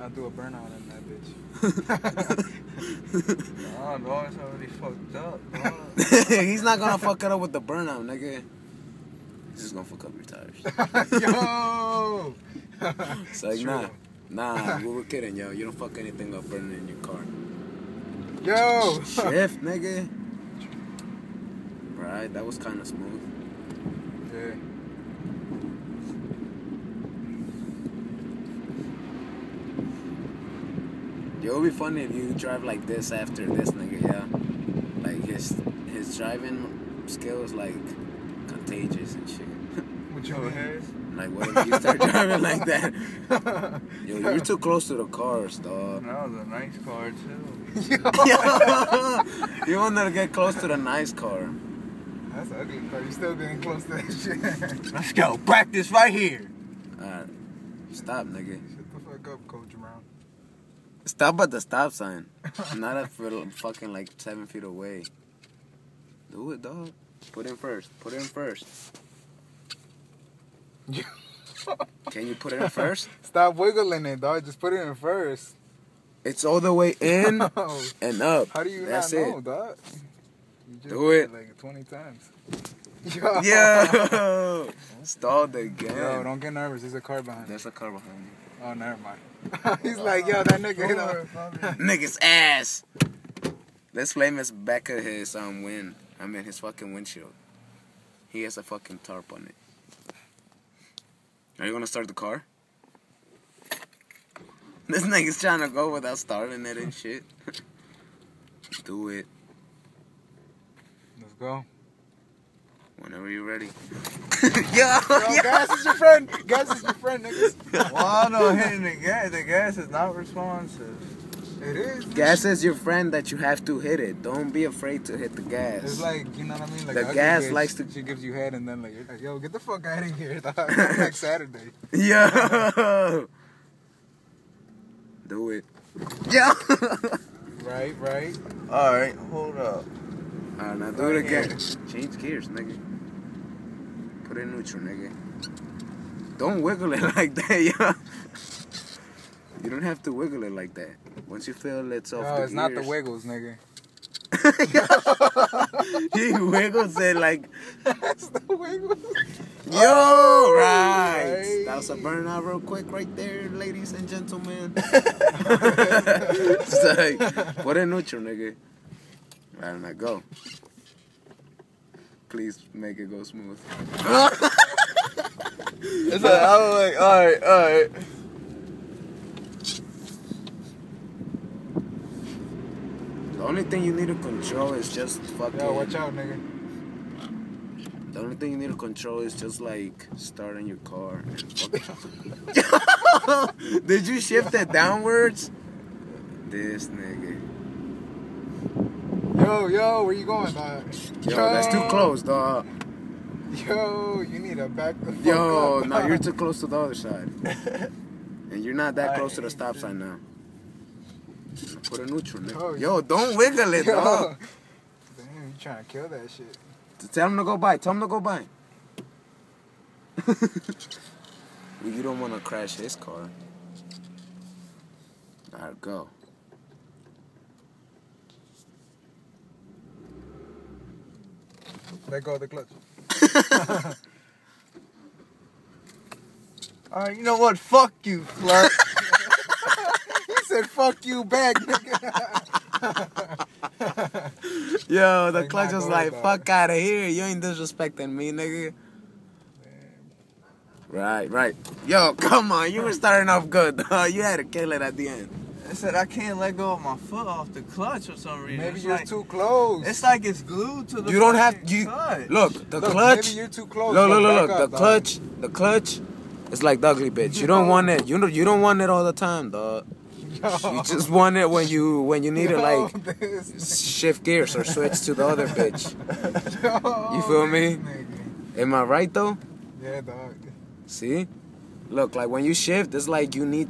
I'll do a burnout in that bitch. Nah, dog, it's already fucked up, dog. He's not gonna fuck it up with the burnout, nigga. He's just gonna fuck up your tires. Yo! It's like, True. nah, nah, we were kidding, yo. You don't fuck anything up burning in your car. Yo! Shift, nigga. Right, that was kind of smooth. Yeah. Yo, it would be funny if you drive like this after this, nigga, yeah? Like, his his driving skills, like, contagious and shit. With your hands? Like, what if you start driving like that? Yo, you're too close to the cars, dog. That was a nice car, too. you wanted to get close to the nice car. That's ugly, but you still getting close to that shit. Let's go. Practice right here. Alright. Stop, nigga. Shut the fuck up, Coach Brown. Stop at the stop sign. Not at fucking like seven feet away. Do it, dog. Put in first. Put it in first. Can you put it in first? Stop wiggling it, dog. Just put it in first. It's all the way in No. and up. How do you That's not it. know, dog? You just Do it. like 20 times. Yo. Yo! Stalled Yo, don't get nervous. There's a car behind you. There's a car behind you. Oh, never mind. He's like, yo, that nigga. you know. Nigga's ass. Let's blame his back of his um wind. I mean his fucking windshield. He has a fucking tarp on it. Are you gonna start the car? This nigga's trying to go without starting it and shit. Do it Let's go. Whenever you're ready. Yo, gas is your friend. Gas is your friend, niggas. Well, no, hitting the gas. The gas is not responsive. It is. Gas is your friend that you have to hit it. Don't be afraid to hit the gas. It's like, you know what I mean? Like The gas bitch, likes to- She gives you head and then, like, like, yo, get the fuck out of here, dog. Come Next Saturday. Yo! Do it. Yo! Right, right. All right, hold up. Alright, now do it again. Change gears, nigga. Put it in neutral, nigga. Don't wiggle it like that, yo. You don't have to wiggle it like that. Once you feel it's off No, the it's not the wiggles, nigga. he wiggles it like, That's the wiggles. yo, Oh, right. right. That was a burnout real quick right there, ladies and gentlemen. it's like, put it in neutral, nigga. Right, now go. Please make it go smooth. It's like, I was like, all right, all right. The only thing you need to control is just fucking. Yo, watch out, nigga. The only thing you need to control is just like starting your car. and fucking- Did you shift it downwards? This nigga. Yo, yo, where you going, dog? Yo, that's too close, dog. Yo, you need to back the fuck Yo, up. no, you're too close to the other side. And you're not that I close to the stop sign now. Put a neutral, nigga. Oh, Yo, don't wiggle it, Yo. dog. Damn, you trying to kill that shit. Tell him to go by. Tell him to go by. you don't want to crash his car. Alright, go. Let go of the clutch. All right, you know what? Fuck you, slut. He said, fuck you back, nigga. Yo, the Like, clutch was like, ahead, fuck out of here. You ain't disrespecting me, nigga. Right, right. Yo, come on. You were starting off good, dog. You had to kill it at the end. I said I can't let go of my foot off the clutch for some reason. Maybe it's you're like, too close. It's like it's glued to the. You don't have fucking you clutch. look the Look, clutch. Maybe you're too close. Look, look, but look, back look. up, The dog. clutch, the clutch, it's like the ugly bitch. You don't want it. You don't. You don't want it all the time, dog. Yo. You just want it when you when you need to Yo, like this shift gears or switch to the other bitch. Yo, You feel me? nigga. Am I right though? Yeah, dog. See, look like when you shift, it's like you need